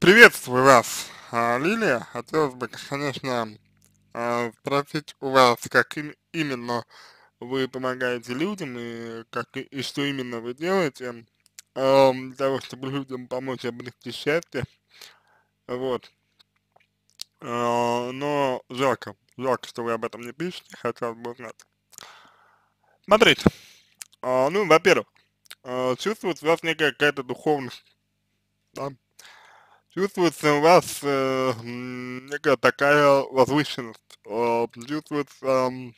Приветствую вас, а, Лилия. Хотелось бы, конечно, а, спросить у вас, как им- именно вы помогаете людям и как и, что именно вы делаете ам, для того, чтобы людям помочь обрести счастье. Вот. А, но жалко, жалко, что вы об этом не пишете, хотелось бы узнать. Смотрите, а, ну, во-первых, а, чувствуется у вас некая какая-то духовность, да, Чувствуется у вас э, некая такая возвышенность, э, чувствуется, м,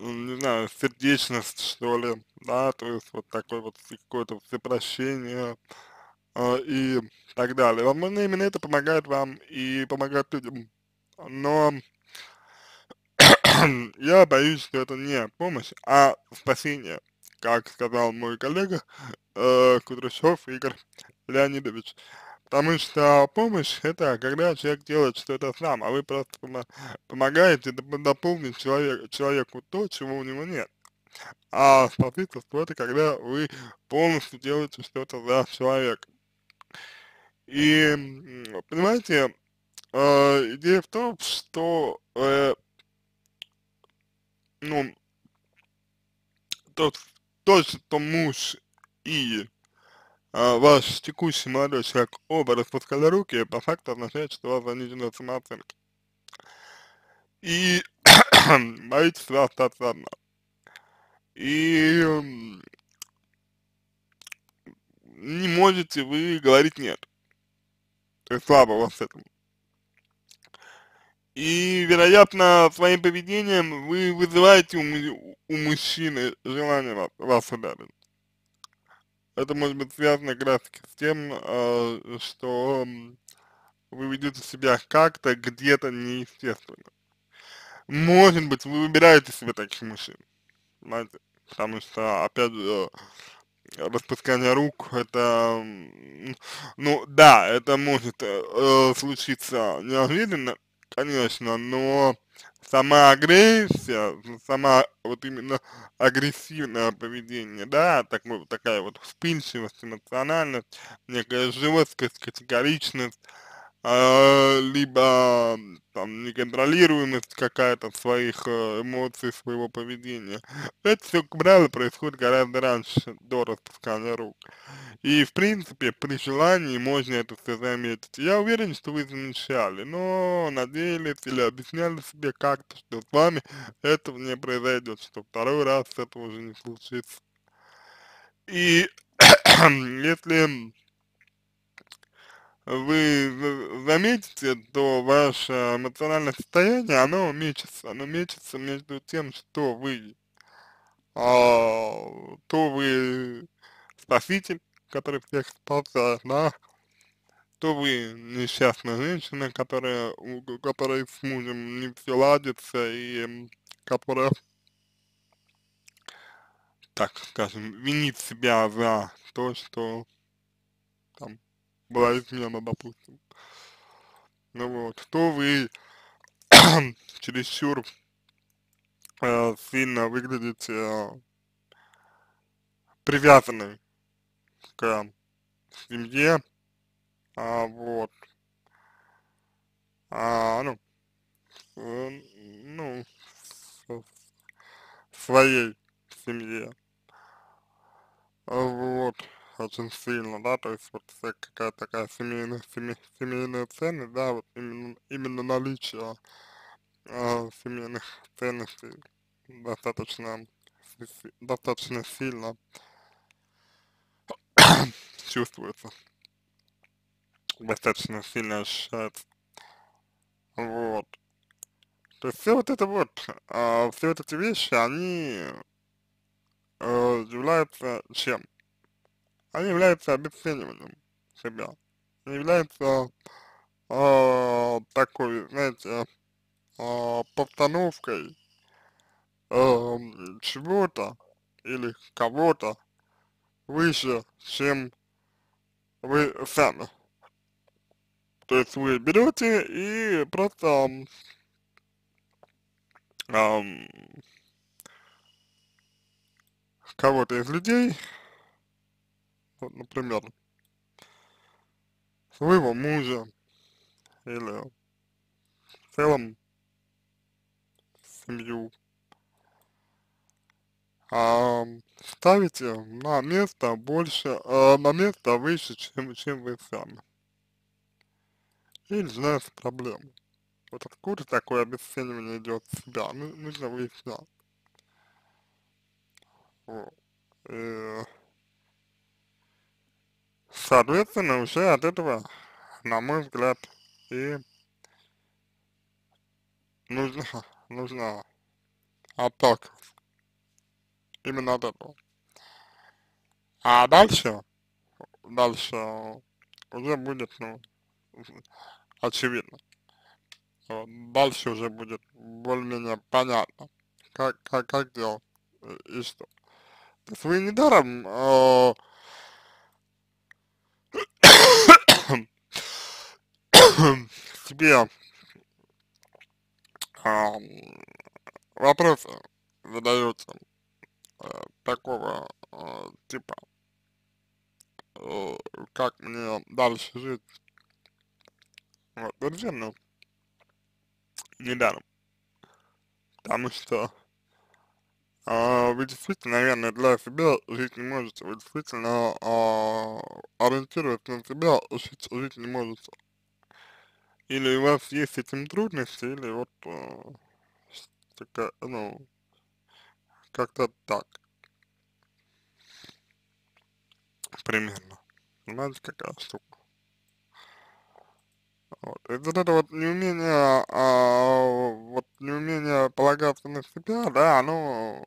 не знаю, сердечность, что ли, да, то есть вот такое вот какое-то всепрощение э, и так далее. Возможно, именно это помогает вам и помогает людям, но я боюсь, что это не помощь, а спасение, как сказал мой коллега э, Кудряшов Игорь Леонидович. Потому что помощь это когда человек делает что-то сам, а вы просто помо- помогаете доп- дополнить человек, человеку то, чего у него нет. А спасительство это когда вы полностью делаете что-то за человека. И понимаете, э, идея в том, что э, ну, то, то, что муж и а, ваш текущий молодой человек оба распускали руки, по факту означает, что у вас занижена самооценка. И боитесь вы остаться одна. И не можете вы говорить нет. То есть слабо у вас этим. И, вероятно, своим поведением вы вызываете у, у мужчины желание вас, вас ударить. Это может быть связано как раз с тем, а, что вы ведете себя как-то где-то неестественно. Может быть, вы выбираете себе таких мужчин, понимаете? Потому что, опять же, распускание рук, это, ну, да, это может э, э, случиться неожиданно, конечно, но сама агрессия, сама вот именно агрессивное поведение, да, так, вот такая вот вспыльчивость, эмоциональность, некая жесткость, категоричность, а, либо там неконтролируемость какая-то своих э, эмоций, своего поведения. Это все, как правило, происходит гораздо раньше, до распускания рук. И, в принципе, при желании можно это все заметить. Я уверен, что вы замечали, но надеялись или объясняли себе как-то, что с вами этого не произойдет, что второй раз это уже не случится. И если вы за- заметите, то ваше эмоциональное состояние, оно мечется, оно мечется между тем, что вы, а, то вы спаситель, который всех спасает, да, то вы несчастная женщина, которая, у ко- которой с мужем не все ладится и которая, так скажем, винит себя за то, что там была измена, допустим. Ну вот, то вы чересчур э, сильно выглядите э, привязанной к семье, а, вот, а, ну, э, ну, своей семье, А, вот, очень сильно, да, то есть вот какая-то такая семейная, семей- семейная ценность, да, вот именно, именно наличие а, семейных ценностей достаточно, достаточно сильно чувствуется, достаточно сильно ощущается, вот. То есть все вот это вот, а, все вот эти вещи, они э, являются чем? Они являются обесцениванием себя. Являются э, такой, знаете, э, постановкой эм, чего-то или кого-то выше, чем вы сами. То есть вы берете и просто м, ам, кого-то из людей, например, своего мужа или в целом семью, а, ставите на место больше, а, на место выше, чем, чем вы сами. И начинаются проблемы. Вот откуда такое обесценивание идет себя, ну, нужно выяснять. Вот. И, соответственно, уже от этого, на мой взгляд, и нужно, нужно отталкиваться именно от этого. А дальше, дальше уже будет, ну, очевидно. Вот, дальше уже будет более-менее понятно, как, как, как делать и что. То есть вы недаром э, себе э, вопросы задаете э, такого э, типа, э, как мне дальше жить. Вот, совершенно недаром. Потому что а, вы действительно, наверное, для себя жить не можете, вы действительно а, ориентироваться на себя жить, жить не можете. Или у вас есть с этим трудности, или вот а, такая, ну, как-то так. Примерно. Понимаете, какая штука? Вот. И вот это вот неумение, а, вот неумение полагаться на себя, да, оно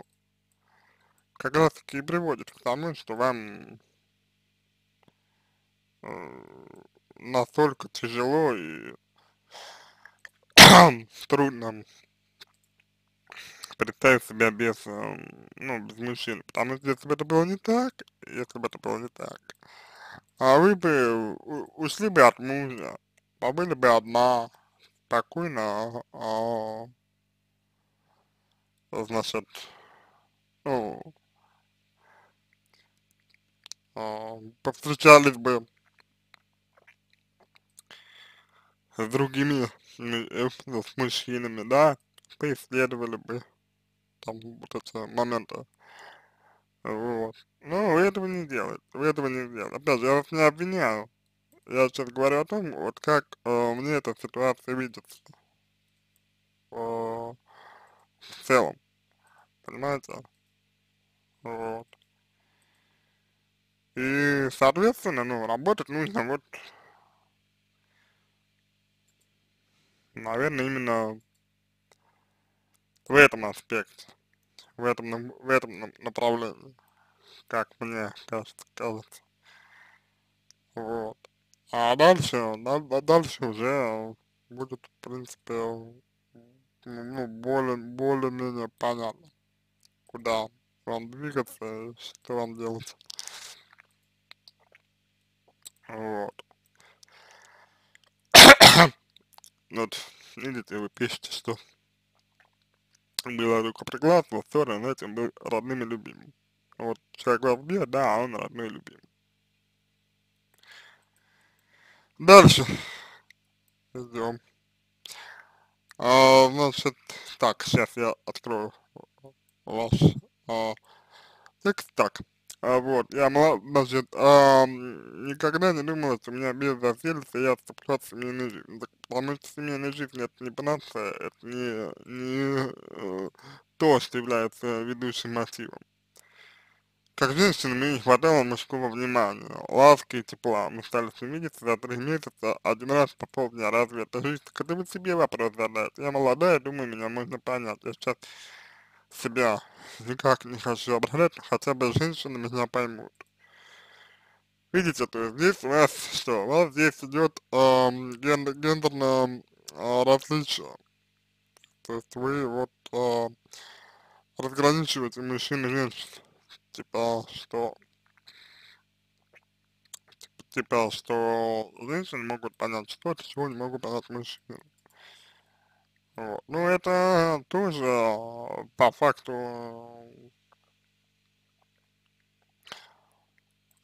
как раз таки и приводит к тому, что вам э, настолько тяжело и трудно представить себя без, э, ну, без мужчины. Потому что если бы это было не так, если бы это было не так, а вы бы ушли бы от мужа, побыли бы одна, спокойно, а, значит, ну, а, повстречались бы с другими, э, с мужчинами, да, поисследовали бы там вот эти моменты, вот. Но вы этого не делаете, вы этого не делаете. Опять же, я вас не обвиняю, я сейчас говорю о том, вот как э, мне эта ситуация видится э, в целом, понимаете? Вот. Соответственно, ну, работать нужно вот, наверное, именно в этом аспекте, в этом, в этом направлении, как мне кажется, кажется. Вот. А дальше, да, дальше уже будет, в принципе, ну, более, более-менее понятно, куда вам двигаться и что вам делать. Вот. вот, видите, вы пишете, что было рукоприкладство, ссора, знаете, он был родным и любимым. Вот, человек вас бьет, да, а он родной и любимый. Дальше. Идем. А, значит, так, сейчас я открою ваш а, текст. Так, а, вот, я, значит, а, никогда не думала, что у меня без владельца я вступлю в семейную жизнь. Потому что семейная жизнь это не панацея, это не, не э, то, что является ведущим мотивом. Как женщина мне не хватало мужского внимания, ласки и тепла. Мы стали видеться за три месяца, один раз по полдня. Разве это жизнь? Так это вы себе вопрос задаете. Я молодая, думаю, меня можно понять. Я сейчас себя никак не хочу обращать, хотя бы женщины меня поймут. Видите, то есть здесь у вас что? У вас здесь идет эм, гендер, гендерное э, различие. То есть вы вот э, разграничиваете мужчин и женщин. Типа, что типа, что женщины могут понять что-то, чего не могут понять мужчины. Вот. Ну, это тоже по факту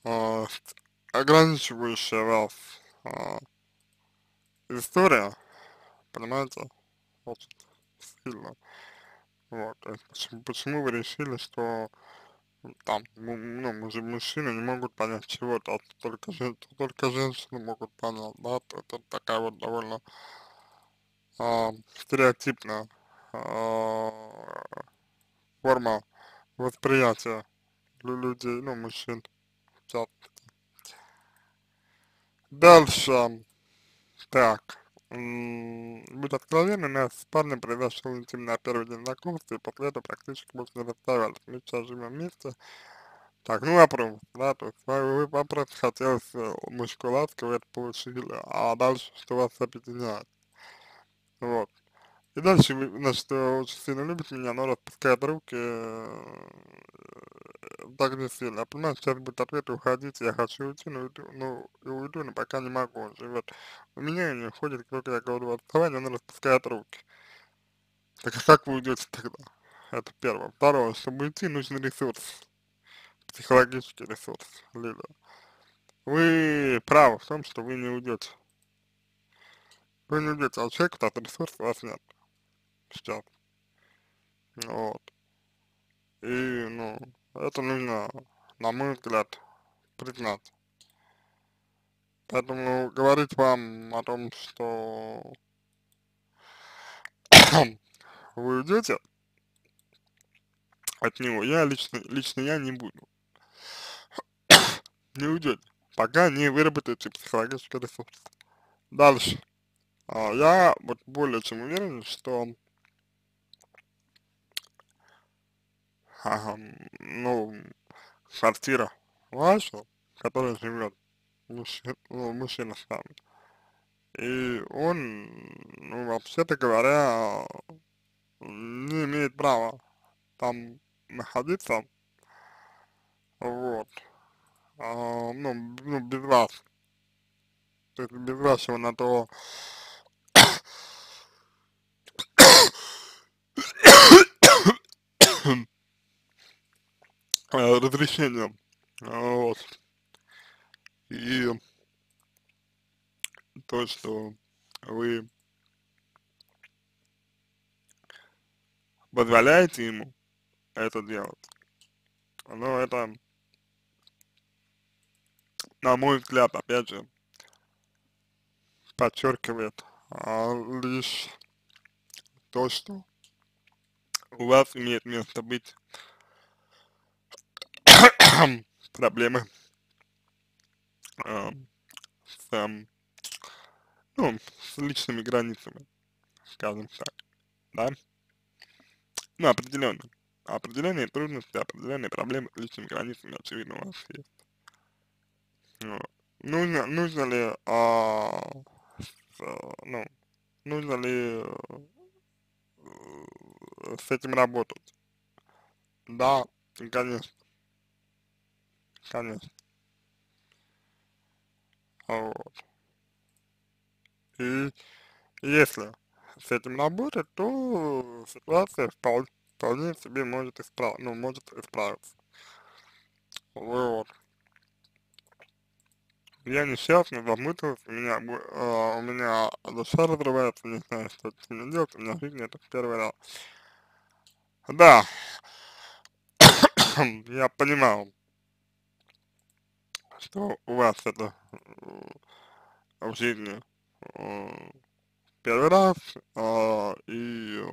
э, ограничивающее вас а, история, понимаете, очень сильно. Вот, почему, почему вы решили, что там, ну, муж, мужчины не могут понять чего-то, а только, только женщины могут понять, да, то это такая вот довольно а, стереотипная а, форма восприятия людей, ну, мужчин. Дальше. Так. Будь откровенным, нас с парнем произошел интимный первый день знакомства, и после этого практически больше не расставались. Мы сейчас живем вместе. Так, ну вопрос, да, то есть вопрос хотелось э, мужской ласки, вы это получили, а дальше что вас объединяет. Вот. И дальше, значит, очень сильно любит меня, но распускает руки, э, так не сильно. Я понимаю, сейчас будет ответ, уходите, я хочу уйти, но уйду, ну, и уйду, но пока не могу. Он живет у меня и не уходит, только я говорю отставание, она распускает руки. Так а как вы уйдете тогда? Это первое. Второе, чтобы уйти, нужен ресурс. Психологический ресурс, Лида. Вы правы в том, что вы не уйдете. Вы не уйдете, а у человека этот ресурс у вас нет. Сейчас. Вот. И, ну, это нужно, на мой взгляд, признать. Поэтому говорить вам о том, что вы уйдете от него, я лично, лично я не буду. не уйдете, пока не выработаете психологический ресурс. Дальше. А, я вот более чем уверен, что ага, ну, квартира ваша, в живет мужчина, ну, мужчина с. И он, ну, вообще-то говоря, не имеет права там находиться, вот, а, ну, ну, без вас, то есть без вашего на то Э, разрешением, вот, и то, что вы позволяете ему это делать, но это, на мой взгляд, опять же, подчеркивает а, лишь то, что у вас имеет место быть проблемы э, с, э, ну, с личными границами, скажем так, да? Ну, определенно. Определенные трудности, определенные проблемы с личными границами, очевидно, у вас есть. Нужно, нужно ли, а, с, ну, нужно ли э, с этим работать? Да, конечно. Конечно. Вот. И если с этим работать, то ситуация вполне, вполне себе может исправ... ну, может исправиться. Вот. Я несчастный, замутился, у меня, э, у меня душа разрывается, не знаю, что с ним делать, у меня в жизни это первый раз. Да, я понимаю, что у вас это в жизни э, первый раз, э, и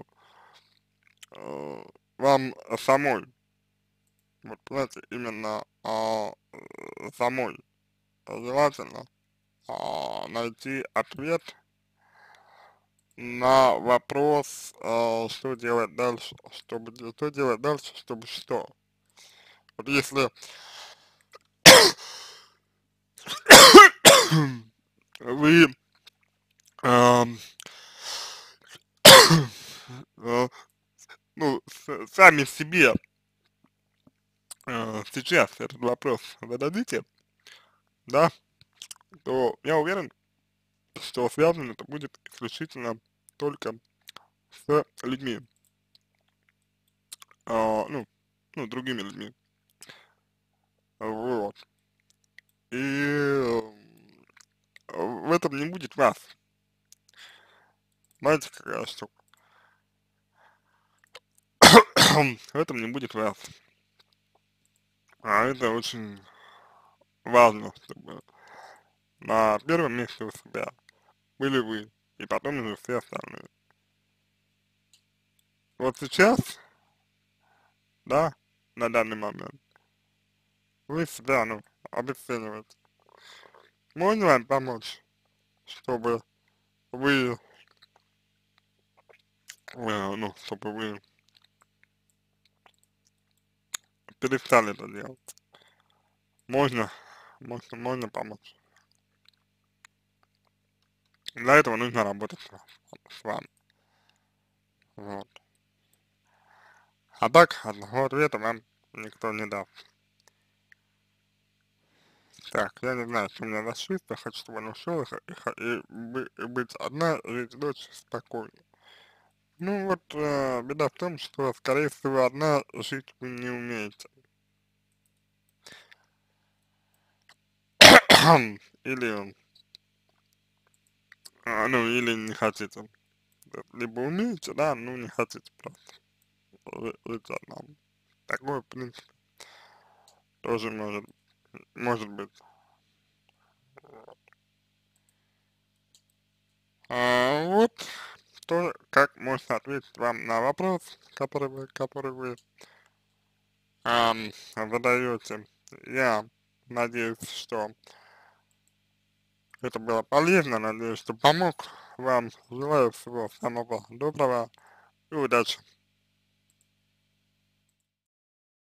э, вам самой, вот понимаете, именно э, самой желательно э, найти ответ на вопрос, э, что делать дальше, чтобы, что делать дальше, чтобы что. Вот если вы э, э, ну, сами себе э, сейчас этот вопрос зададите, да, то я уверен, что связано это будет исключительно только с людьми, э, ну, ну, другими людьми. Вот. И в этом не будет вас. Знаете, какая штука? в этом не будет вас. А это очень важно, чтобы на первом месте у себя были вы, и потом уже все остальные. Вот сейчас, да, на данный момент, вы себя, ну, обесцениваете. Можно вам помочь, чтобы вы, э, ну, чтобы вы перестали это делать? Можно, можно, можно помочь. Для этого нужно работать с, вами. Вот. А так, одного ответа вам никто не даст. Так, я не знаю, что у меня за шист, я хочу, чтобы он ушел и, и, и, и быть одна, жить дочь спокойно. Ну вот, э, беда в том, что, скорее всего, одна жить вы не умеете. или, а, ну, или не хотите. Либо умеете, да, ну не хотите просто жить одному. Такое, в принципе, тоже может, может быть. А, вот, то, как можно ответить вам на вопрос, который вы, который вы эм, задаете. Я надеюсь, что это было полезно, надеюсь, что помог вам. Желаю всего самого доброго и удачи.